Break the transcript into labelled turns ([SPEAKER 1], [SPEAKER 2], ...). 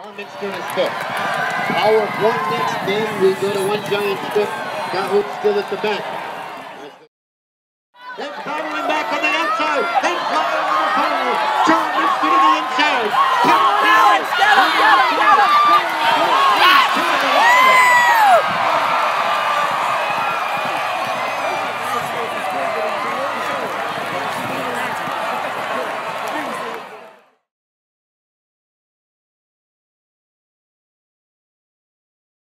[SPEAKER 1] Minster is fifth. Our one next, then we go to one giant strip. Cahoot still at the back. Then battling back on the